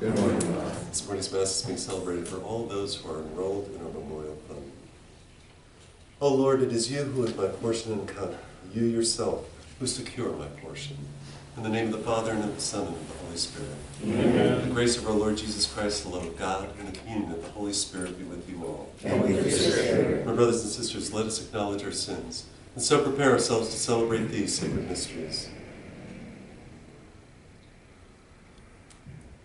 This morning's Mass is being celebrated for all those who are enrolled in our memorial fund. O Lord, it is you who is my portion and cup, you yourself who secure my portion. In the name of the Father, and of the Son, and of the Holy Spirit. Amen. The grace of our Lord Jesus Christ, the love of God, and the communion of the Holy Spirit be with you all. And with your spirit. My brothers and sisters, let us acknowledge our sins, and so prepare ourselves to celebrate these sacred mysteries.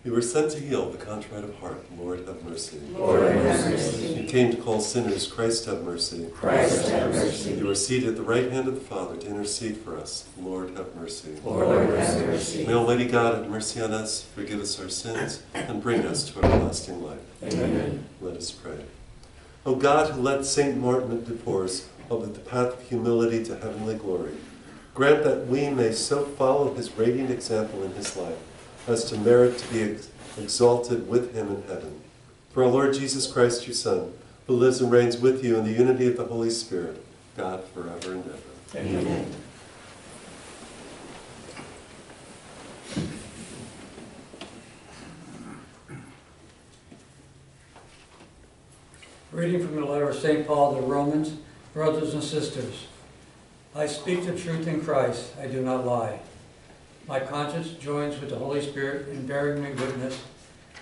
You were sent to heal the contrite of heart. Lord, have mercy. Lord, have mercy. You came to call sinners. Christ, have mercy. Christ, have mercy. You are seated at the right hand of the Father to intercede for us. Lord, have mercy. Lord, have mercy. May Almighty God have mercy on us, forgive us our sins, and bring us to everlasting life. Amen. Let us pray. O God, who led St. Martin of Porres over the path of humility to heavenly glory, grant that we may so follow his radiant example in his life as to merit to be ex- exalted with him in heaven. Through our Lord Jesus Christ, your Son, who lives and reigns with you in the unity of the Holy Spirit, God forever and ever. Amen. Reading from the letter of St. Paul to the Romans, brothers and sisters. I speak the truth in Christ, I do not lie. My conscience joins with the Holy Spirit in bearing me witness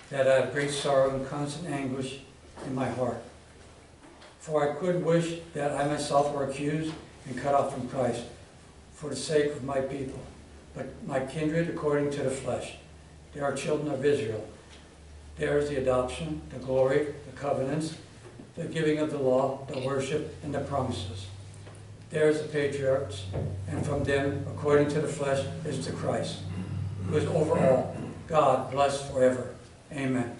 that I have great sorrow and constant anguish in my heart. For I could wish that I myself were accused and cut off from Christ for the sake of my people, but my kindred according to the flesh. They are children of Israel. Theirs the adoption, the glory, the covenants, the giving of the law, the worship, and the promises. There is the patriarchs, and from them, according to the flesh, is the Christ, who is over all, God blessed forever. Amen.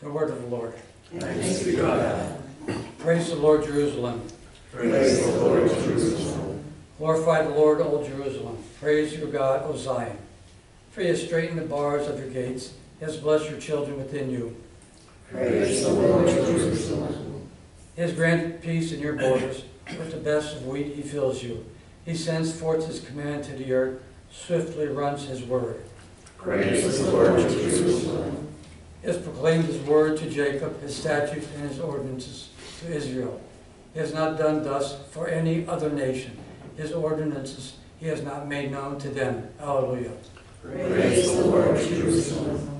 The word of the Lord. Thanks be to God. Praise the Lord, Jerusalem. Praise the Lord, Jerusalem. Glorify the Lord, O Jerusalem. Praise your God, O Zion. For he has straightened the bars of your gates. He has blessed your children within you. Praise the Lord, Jerusalem. He has granted peace in your borders. With the best of wheat he fills you. He sends forth his command to the earth, swiftly runs his word. Praise the Lord, Jerusalem. He has proclaimed his word to Jacob, his statutes and his ordinances to Israel. He has not done thus for any other nation. His ordinances he has not made known to them. Hallelujah. Praise the Lord, Jerusalem.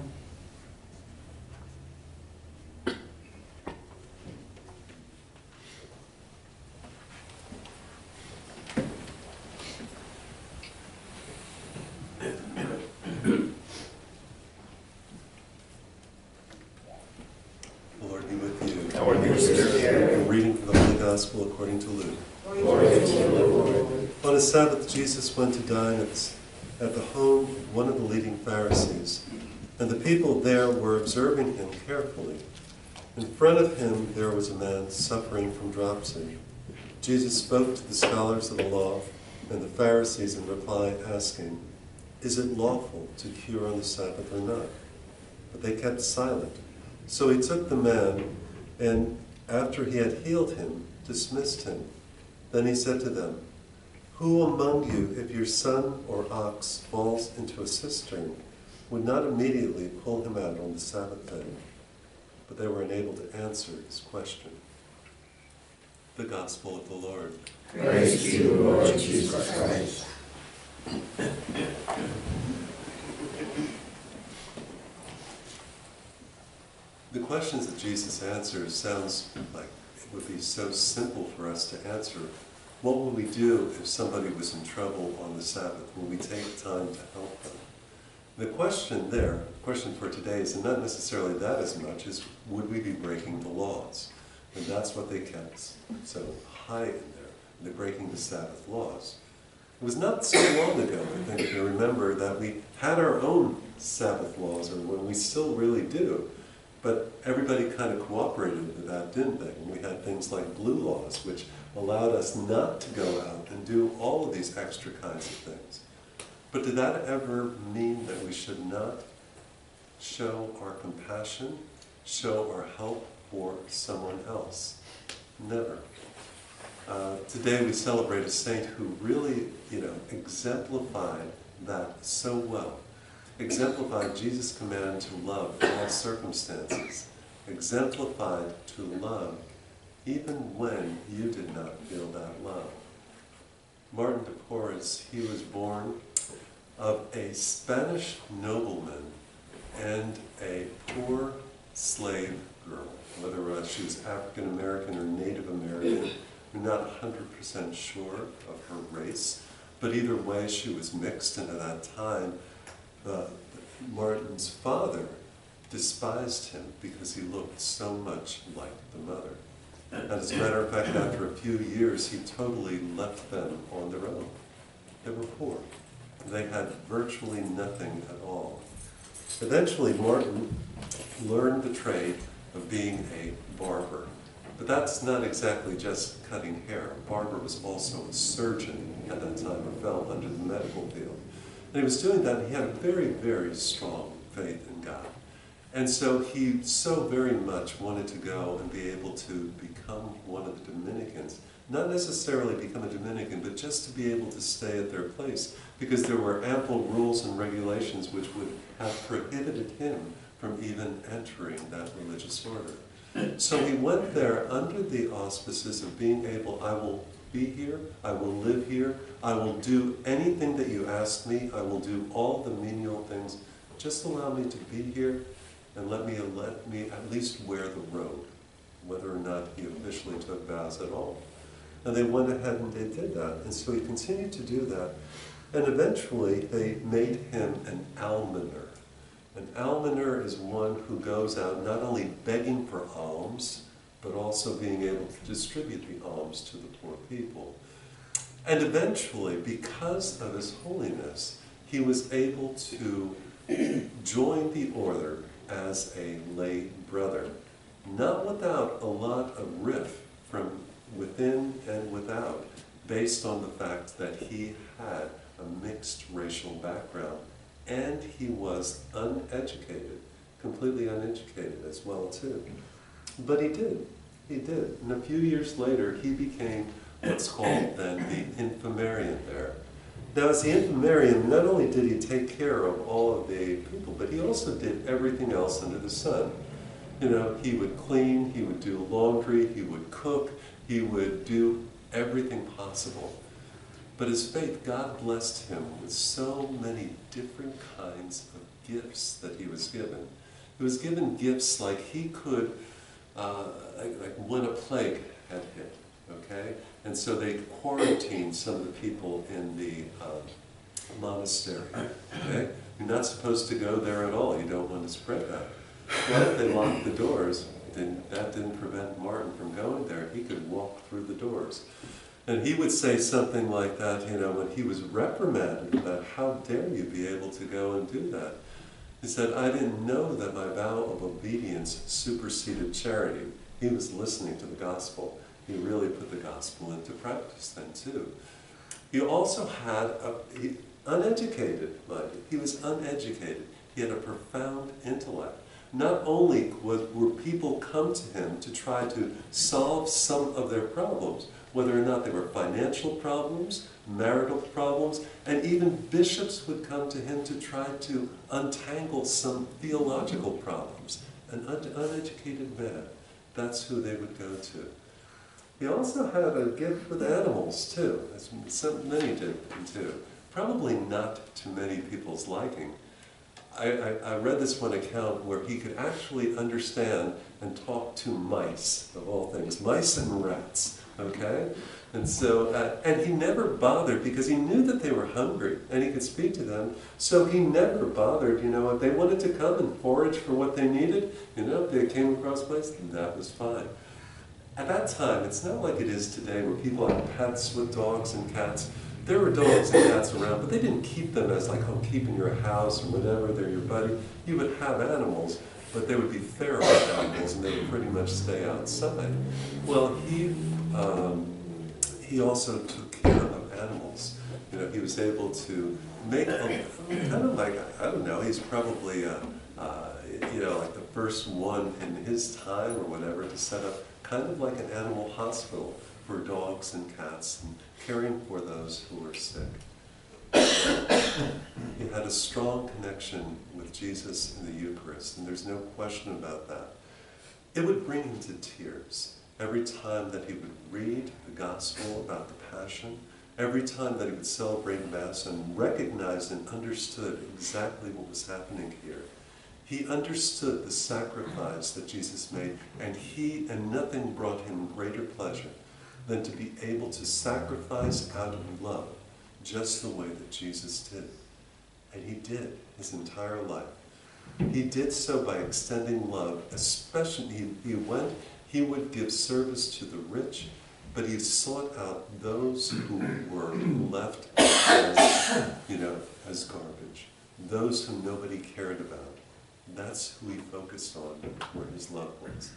The Lord be with you. And with your spirit. A reading from the Holy Gospel according to Luke. Glory to you, Lord. On a Sabbath, Jesus went to dine at, at the home of one of the leading Pharisees, and the people there were observing him carefully. In front of him there was a man suffering from dropsy. Jesus spoke to the scholars of the law and the Pharisees in reply, asking, Is it lawful to cure on the Sabbath or not? But they kept silent. So he took the man, and after he had healed him, dismissed him. Then he said to them, Who among you, if your son or ox falls into a cistern, would not immediately pull him out on the Sabbath day? But they were unable to answer his question. The Gospel of the Lord. Praise to you, Lord Jesus Christ. The questions that Jesus answers sounds like would be so simple for us to answer. What would we do if somebody was in trouble on the Sabbath? Would we take time to help them? The question there, the question for today is not necessarily that as much as would we be breaking the laws? And that's what they kept so high in there. They're breaking the Sabbath laws. It was not so long ago, I think, if you remember, that we had our own Sabbath laws, or when we still really do. But everybody kind of cooperated with that, didn't they? And we had things like blue laws, which allowed us not to go out and do all of these extra kinds of things. But did that ever mean that we should not show our compassion, show our help for someone else? Never. Uh, today we celebrate a saint who really, you know, exemplified that so well. Exemplified Jesus' command to love in all circumstances, exemplified to love even when you did not feel that love. Martin de Porres, he was born of a Spanish nobleman and a poor slave girl, whether uh, she was African American or Native American. We're not 100% sure of her race, but either way, she was mixed, and at that time, Martin's father despised him because he looked so much like the mother. And as a matter of fact, after a few years, he totally left them on their own. They were poor. They had virtually nothing at all. Eventually, Martin learned the trade of being a barber. But that's not exactly just cutting hair. Barber was also a surgeon at that time, or fell under the medical field. And he was doing that, and he had a very, very strong faith in God. And so he so very much wanted to go and be able to become one of the Dominicans. Not necessarily become a Dominican, but just to be able to stay at their place, because there were ample rules and regulations which would have prohibited him from even entering that religious order. So he went there under the auspices of being able, I will be here, I will live here, I will do anything that you ask me, I will do all the menial things. Just allow me to be here and let me let me at least wear the robe, whether or not he officially took vows at all. And they went ahead and they did that. And so he continued to do that. And eventually they made him an almoner. An almoner is one who goes out not only begging for alms, but also being able to distribute the alms to the poor people. And eventually, because of his holiness, he was able to join the order as a lay brother, not without a lot of riff from within and without, based on the fact that he had a mixed racial background and he was uneducated, completely uneducated as well too. But he did, he did. And a few years later, he became what's called then the infirmarian there. Now, as the infirmarian, not only did he take care of all of the people, but he also did everything else under the sun. You know, he would clean, he would do laundry, he would cook, he would do everything possible. But his faith, God blessed him with so many different kinds of gifts that he was given. He was given gifts like he could, uh, like, when a plague had hit, okay? And so they quarantined some of the people in the um, monastery, okay? You're not supposed to go there at all. You don't want to spread that. Well, if they locked the doors, then that didn't prevent Martin from going there. He could walk through the doors. And he would say something like that, you know, when he was reprimanded about how dare you be able to go and do that. He said, I didn't know that my vow of obedience superseded charity. He was listening to the gospel. He really put the gospel into practice then too. He also had a, he, uneducated, mind. He was uneducated. He had a profound intellect. Not only was, were people come to him to try to solve some of their problems, whether or not they were financial problems, marital problems, and even bishops would come to him to try to untangle some theological problems. An un uneducated man, that's who they would go to. He also had a gift with animals too, as some, many did too. Probably not to many people's liking. I, I, I, read this one account where he could actually understand and talk to mice, of all things, mice and rats, okay? And so, uh, and he never bothered because he knew that they were hungry and he could speak to them. So he never bothered, you know, if they wanted to come and forage for what they needed, you know, if they came across mice, that was fine. At that time, it's not like it is today where people have pets with dogs and cats. There were dogs and cats around, but they didn't keep them as like, oh, keep in your house or whatever, they're your buddy. You would have animals, but they would be feral animals and they would pretty much stay outside. Well, he, um, he also took care of animals. You know, he was able to make a, kind of like, I don't know, he's probably, a, uh, you know, like the first one in his time or whatever to set up kind of like an animal hospital for dogs and cats and caring for those who were sick. He had a strong connection with Jesus in the Eucharist, and there's no question about that. It would bring him to tears every time that he would read the gospel about the Passion, every time that he would celebrate Mass and recognized and understood exactly what was happening here. He understood the sacrifice that Jesus made, and he and nothing brought him greater pleasure than to be able to sacrifice out of love, just the way that Jesus did. And he did his entire life. He did so by extending love, especially, he, he went, he would give service to the rich, but he sought out those who were left as, you know, as garbage, those whom nobody cared about. That's who he focused on, were his loved ones.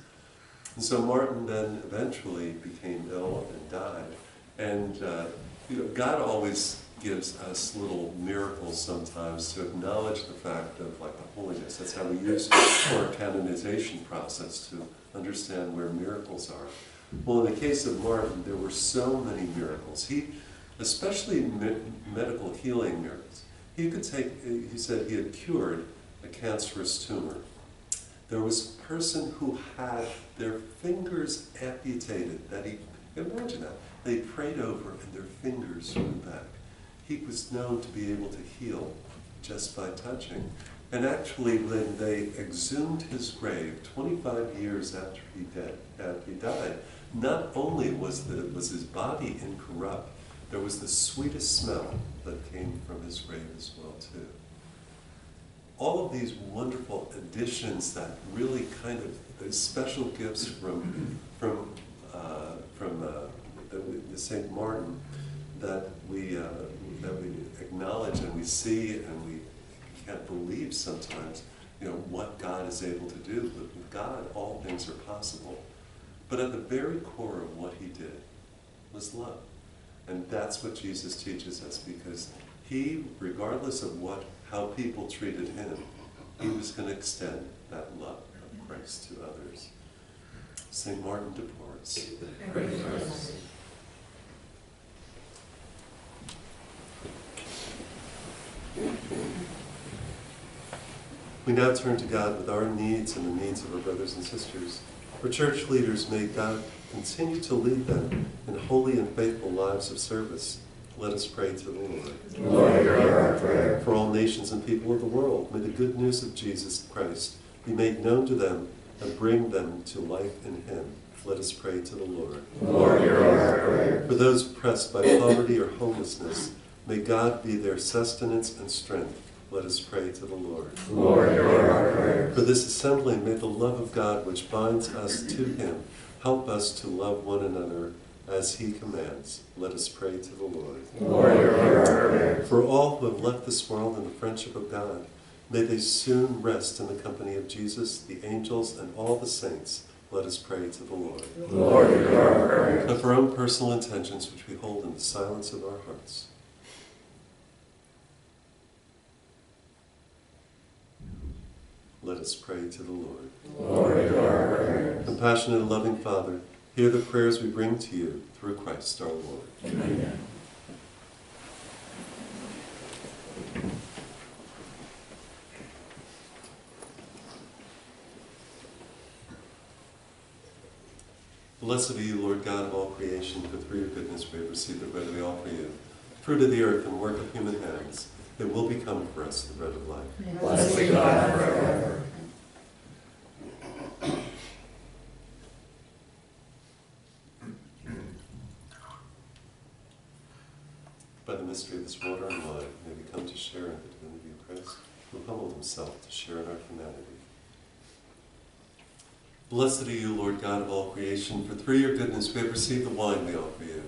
And so Martin then eventually became ill and died. And uh, you know, God always gives us little miracles sometimes to acknowledge the fact of like the holiness. That's how we use our canonization process to understand where miracles are. Well, in the case of Martin, there were so many miracles. He, especially me- medical healing miracles. He could take. He said he had cured a cancerous tumor. There was a person who had their fingers amputated. That he imagine that they prayed over and their fingers grew back. He was known to be able to heal just by touching. And actually, when they exhumed his grave 25 years after he, after he died, not only was, the, was his body incorrupt, there was the sweetest smell that came from his grave as well, too. All of these wonderful additions that really kind of, special gifts from, from, uh, from uh, the, the St. Martin that we, uh, that we acknowledge and we see and we can't believe sometimes, you know, what God is able to do. But with God, all things are possible. But at the very core of what he did was love. And that's what Jesus teaches us because he, regardless of what, how people treated him, he was going to extend that love of Christ to others. St. Martin de Porres. We now turn to God with our needs and the needs of our brothers and sisters. For church leaders, may God continue to lead them in holy and faithful lives of service. Let us pray to the Lord. Lord, hear our prayer. For all nations and people of the world, may the good news of Jesus Christ be made known to them and bring them to life in Him. Let us pray to the Lord. Lord, hear our prayer. For those oppressed by poverty or homelessness, may God be their sustenance and strength. Let us pray to the Lord. Lord, hear our prayer. For this assembly, may the love of God which binds us to Him help us to love one another as He commands. Let us pray to the Lord. Lord, hear our prayer. For all who have left this world in the friendship of God, may they soon rest in the company of Jesus, the angels, and all the saints. Let us pray to the Lord. Lord, hear our prayer. And for our own personal intentions, which we hold in the silence of our hearts. Let us pray to the Lord. Lord, hear our prayer. Compassionate and loving Father, hear the prayers we bring to you through Christ our Lord. Amen. Blessed are you, Lord God of all creation, for through your goodness we have received the bread we offer you, fruit of the earth and work of human hands. It will become for us the bread of life. Blessed be God forever. By the mystery of this water and wine, may we come to share in the divinity of Christ, who humbled himself to share in our humanity. Blessed are you, Lord God of all creation, for through your goodness we have received the wine we offer you,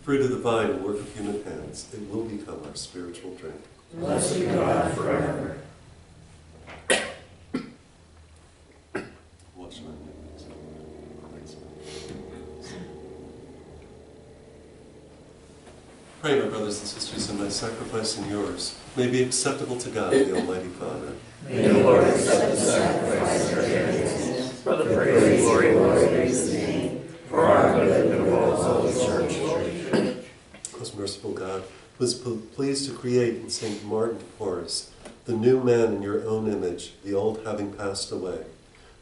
fruit of the vine and work of human hands. It will become our spiritual drink. Blessed be God forever. Pray, my brothers and sisters, that my sacrifice and yours may be acceptable to God, the Almighty Father. May the Lord accept the sacrifice of our hands for the praise and glory of His name, for our good and the whole holy church. Most merciful God, was p- pleased to create in St. Martin for us the new man in your own image, the old having passed away.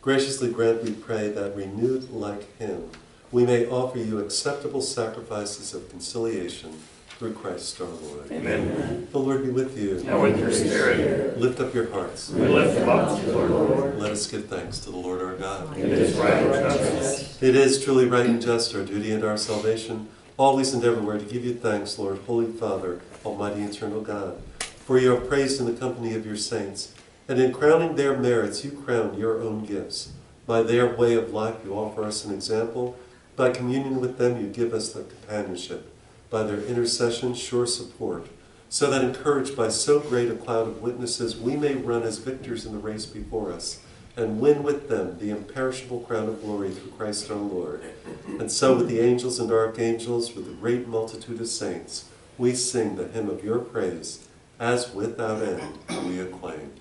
Graciously grant, we pray, that renewed like him, we may offer you acceptable sacrifices of conciliation through Christ our Lord. Amen. The Lord be with you. And with your spirit, Lift up your hearts. we lift them up to the Lord. Let us give thanks to the Lord our God. It is right and just. It is truly right and just, our duty and our salvation, always and everywhere to give you thanks, Lord, Holy Father, Almighty Eternal God. For you are praised in the company of your saints, and in crowning their merits you crown your own gifts. By their way of life you offer us an example. By communion with them you give us the companionship. By their intercession sure support. So that encouraged by so great a cloud of witnesses, we may run as victors in the race before us and win with them the imperishable crown of glory through Christ our Lord. And so, with the angels and archangels, with the great multitude of saints, we sing the hymn of your praise, as without end we acclaim.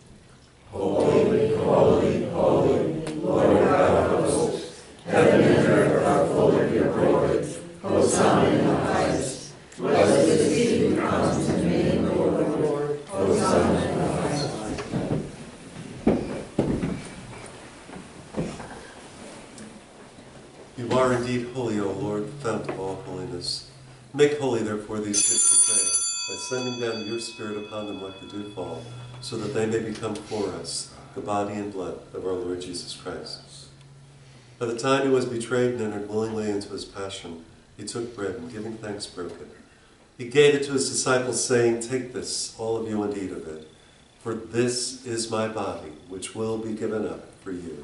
You are indeed holy, O Lord, fount of all holiness. Make holy, therefore, these gifts, we pray, by sending down your Spirit upon them like the dewfall, so that they may become for us the body and blood of our Lord Jesus Christ. By the time he was betrayed and entered willingly into his passion, he took bread and giving thanks broke it. He gave it to his disciples, saying, Take this, all of you, and eat of it, for this is my body, which will be given up for you.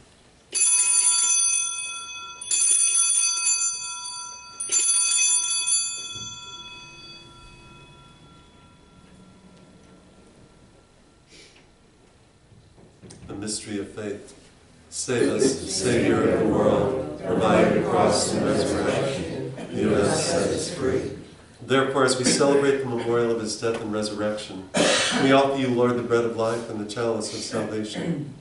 Mystery of faith. Save us, Savior of the world, provide your cross and resurrection, you have set us free. Therefore, as we celebrate the memorial of his death and resurrection, we offer you, Lord, the bread of life and the chalice of salvation,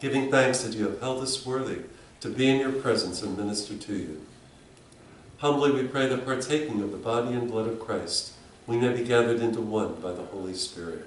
giving thanks that you have held us worthy to be in your presence and minister to you. Humbly we pray that partaking of the body and blood of Christ, we may be gathered into one by the Holy Spirit.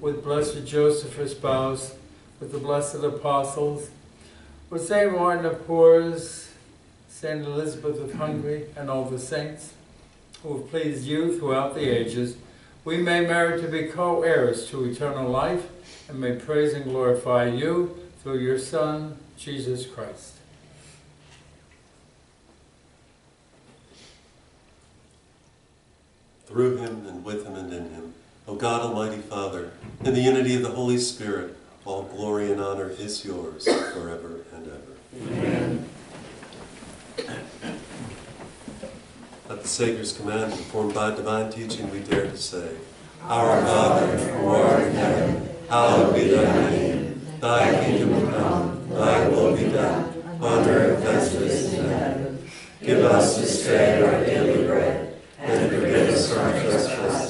with blessed Joseph, her spouse, with the blessed apostles, with Saint Martin of Tours, Saint Elizabeth of Hungary, and all the saints who have pleased you throughout the ages, we may merit to be co-heirs to eternal life, and may praise and glorify you through your Son, Jesus Christ. through him and with him and in him. O God, Almighty Father, in the unity of the Holy Spirit, all glory and honor is yours forever and ever. Amen. At the Savior's command, informed by divine teaching, we dare to say, Our Father, who art in heaven, hallowed be thy name. Thy kingdom come, thy will be done, on earth as it is in heaven. Give us this day our daily bread, and forgive us our trespasses,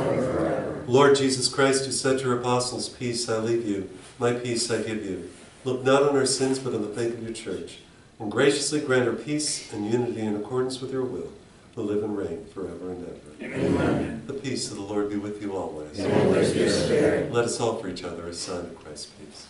Lord Jesus Christ, who said to your apostles, Peace I leave you, my peace I give you, look not on our sins, but on the faith of your church, and graciously grant her peace and unity in accordance with your will, who live and reign forever and ever. Amen. The peace of the Lord be with you always. And with your spirit. Let us offer each other a sign of Christ's peace.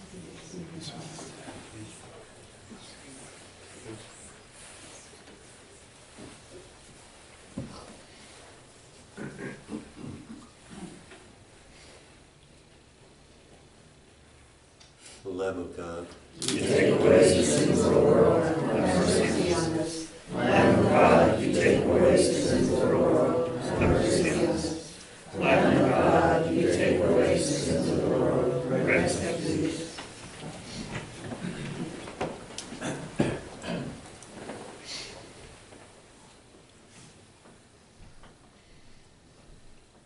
Lamb of God, You take away the sins of the world, have mercy on us. Lamb of God, you take away the sins of the world, have mercy on us. Lamb of God, you take away the sins of the world, grant us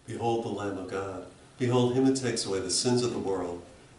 behold the Lamb of God. Behold him who takes away the sins of the world.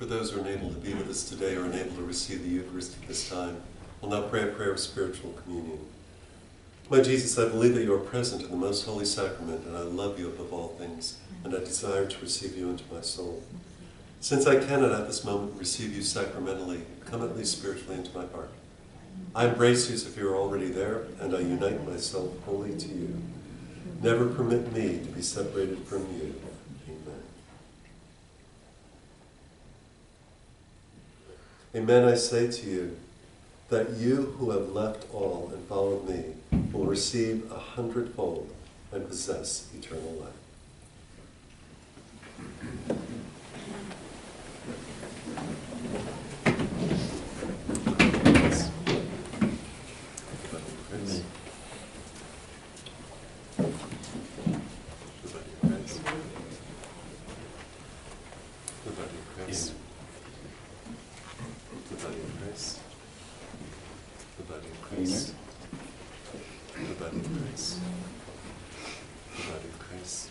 For those who are unable to be with us today or unable to receive the Eucharist at this time, we'll now pray a prayer of spiritual communion. My Jesus, I believe that you are present in the most holy sacrament, and I love you above all things, and I desire to receive you into my soul. Since I cannot at this moment receive you sacramentally, come at least spiritually into my heart. I embrace you as if you are already there, and I unite myself wholly to you. Never permit me to be separated from you. Amen. Amen, I say to you, that you who have left all and followed me will receive a hundredfold and possess eternal life. Everybody prays. Everybody prays. The body of Christ. The body of Christ. The body of Christ. The body of Christ.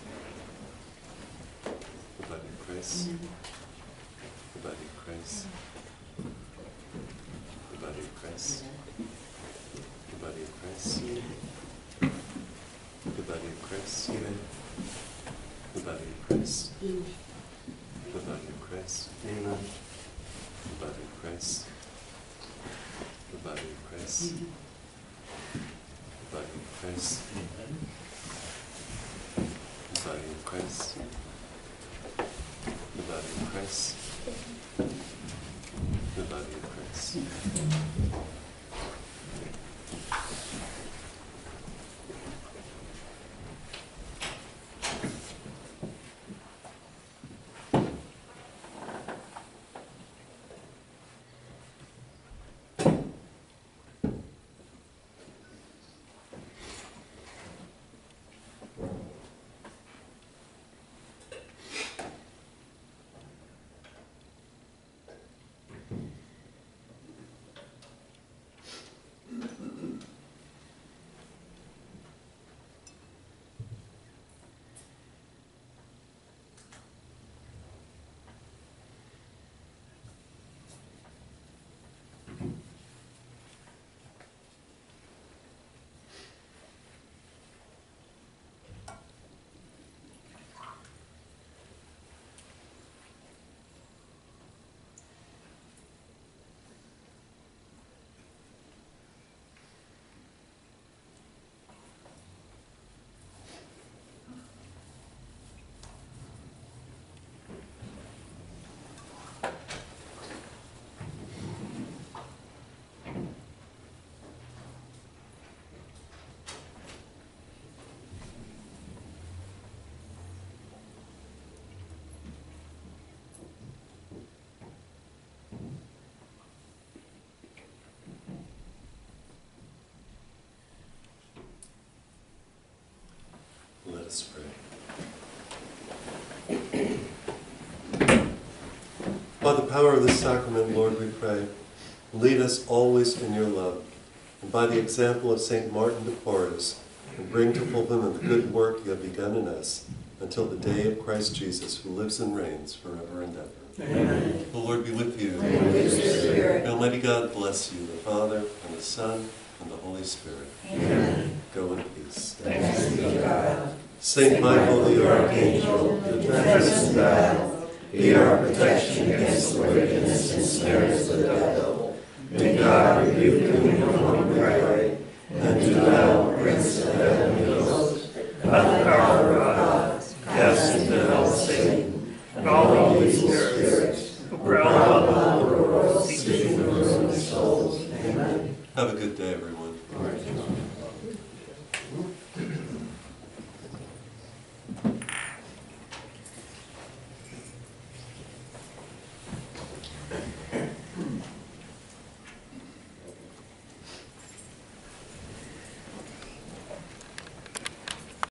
The body of Christ. The body of Christ. The body of Christ. The body of Christ. The body of Christ. The body of Christ. The body of Christ. Amen the body of Christ, the body of Christ, the body of Christ, the body of Christ, the body of Christ, the body of Christ. Let us pray. By the power of this sacrament, Lord, we pray, lead us always in your love, and by the example of St. Martin de Porres, and bring to fulfillment the good work you have begun in us until the day of Christ Jesus, who lives and reigns forever and ever. Amen. The Lord be with you. And with your spirit. May Almighty God bless you, the Father, and the Son, and the Holy Spirit. Amen. Go in peace. Thanks be to God. Saint Michael the Archangel, Defend us in battle. Be our protection against the wickedness and snares of the devil. May God rebuke him, we pray. And do thou, Prince of heavenly hosts, by the power of God, cast into hell Satan and all evil spirits who prowl about the world seeking the ruin of souls. Amen. have a good day, everyone.